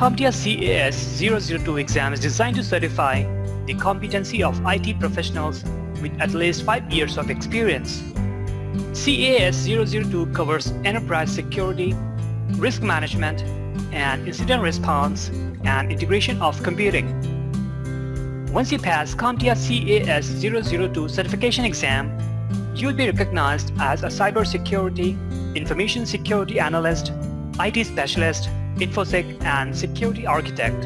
CompTIA CAS 002 exam is designed to certify the competency of IT professionals with at least 5 years of experience. CAS 002 covers enterprise security, risk management, and incident response and integration of computing. Once you pass CompTIA CAS 002 certification exam, you will be recognized as a cybersecurity, information security analyst, IT specialist, InfoSec, and security architect.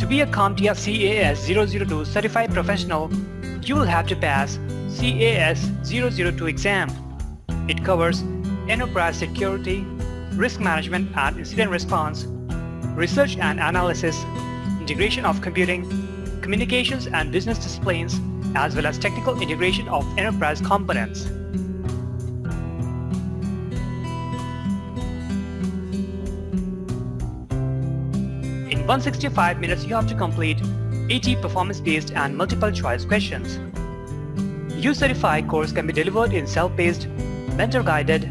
To be a CompTIA CAS 002 certified professional, you will have to pass CAS 002 exam. It covers enterprise security, risk management and incident response, research and analysis, integration of computing, communications and business disciplines, as well as technical integration of enterprise components. 165 minutes, you have to complete 80 performance-based and multiple-choice questions. uCertify course can be delivered in self-paced, mentor-guided,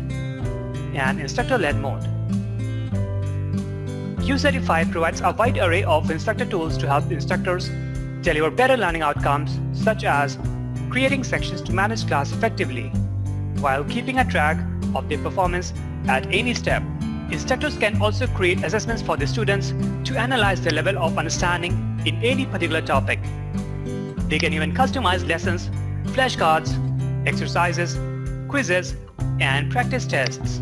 and instructor-led mode. uCertify provides a wide array of instructor tools to help instructors deliver better learning outcomes, such as creating sections to manage class effectively, while keeping a track of their performance at any step. Instructors can also create assessments for the students to analyze their level of understanding in any particular topic. They can even customize lessons, flashcards, exercises, quizzes, and practice tests,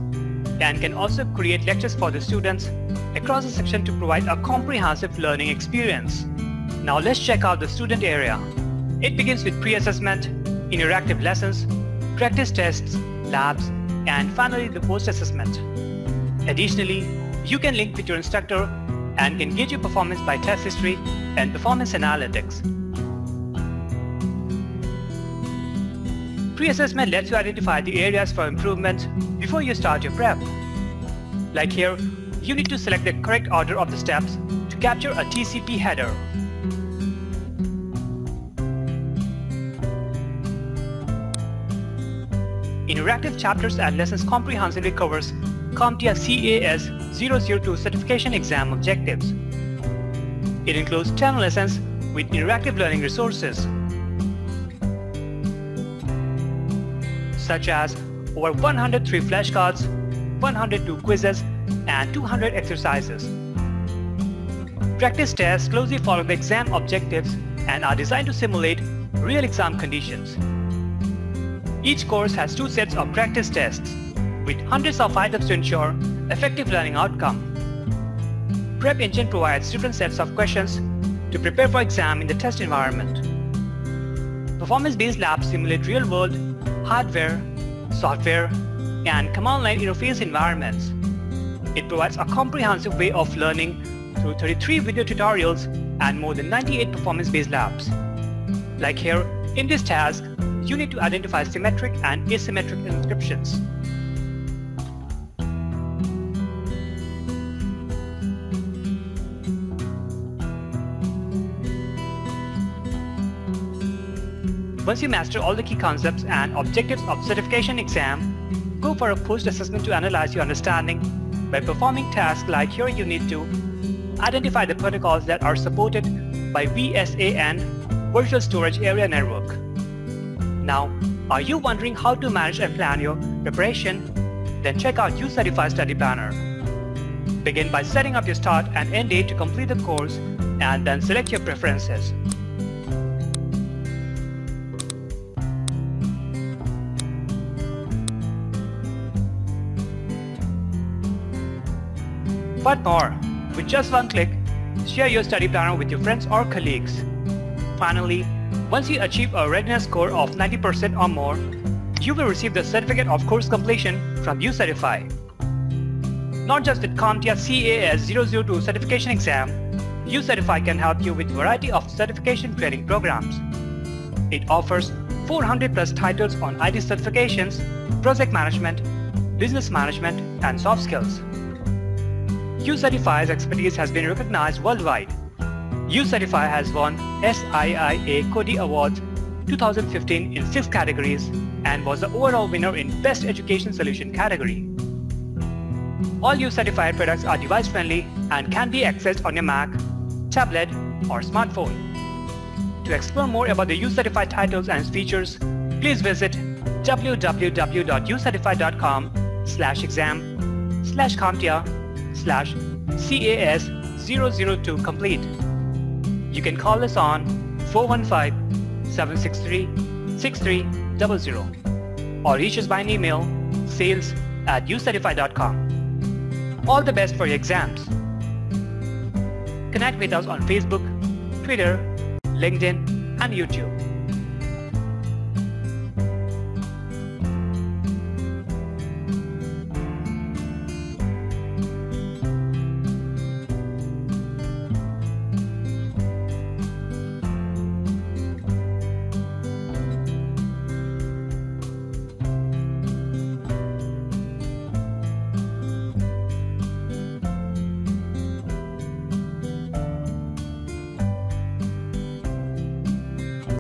and can also create lectures for the students across the section to provide a comprehensive learning experience. Now let's check out the student area. It begins with pre-assessment, interactive lessons, practice tests, labs, and finally the post-assessment. Additionally, you can link with your instructor and can gauge your performance by test history and performance analytics. Pre-assessment lets you identify the areas for improvement before you start your prep. Like here, you need to select the correct order of the steps to capture a TCP header. Interactive chapters and lessons comprehensively covers CompTIA CAS 002 certification exam objectives. It includes 10 lessons with interactive learning resources, such as over 103 flashcards, 102 quizzes, and 200 exercises. Practice tests closely follow the exam objectives and are designed to simulate real exam conditions. Each course has two sets of practice tests with hundreds of items to ensure effective learning outcome. Prep Engine provides different sets of questions to prepare for exam in the test environment. Performance-based labs simulate real-world hardware, software, and command line interface environments. It provides a comprehensive way of learning through 33 video tutorials and more than 98 performance-based labs. Like here, in this task, you need to identify symmetric and asymmetric encryptions. Once you master all the key concepts and objectives of certification exam, go for a post-assessment to analyze your understanding by performing tasks like here you need to identify the protocols that are supported by VSAN Virtual Storage Area Network. Now, are you wondering how to manage and plan your preparation? Then check out uCertify Study Planner. Begin by setting up your start and end date to complete the course and then select your preferences. But more, with just one click, share your study planner with your friends or colleagues. Finally, once you achieve a readiness score of 90% or more, you will receive the certificate of course completion from uCertify. Not just the CompTIA CAS 002 certification exam, uCertify can help you with variety of certification training programs. It offers 400 plus titles on IT certifications, project management, business management, and soft skills. uCertify's expertise has been recognized worldwide. uCertify has won SIIA CODiE Awards 2015 in six categories and was the overall winner in Best Education Solution category. All U-certified products are device-friendly and can be accessed on your Mac, tablet, or smartphone. To explore more about the U-certified titles and features, please visit www.ucertified.com slash exam slash CompTIA slash CAS002 complete. You can call us on 415-763-6300 or reach us by an email sales at ucertified.com. All the best for your exams. Connect with us on Facebook, Twitter, LinkedIn, and YouTube.